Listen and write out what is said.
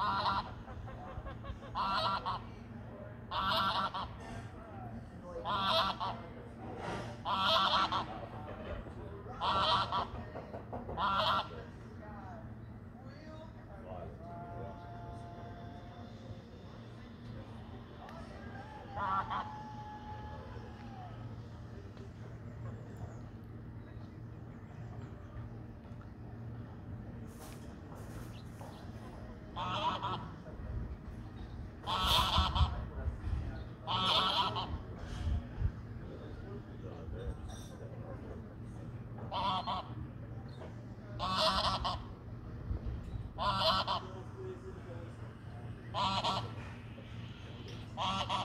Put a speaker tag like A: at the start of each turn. A: Ha ha
B: ha!
C: w o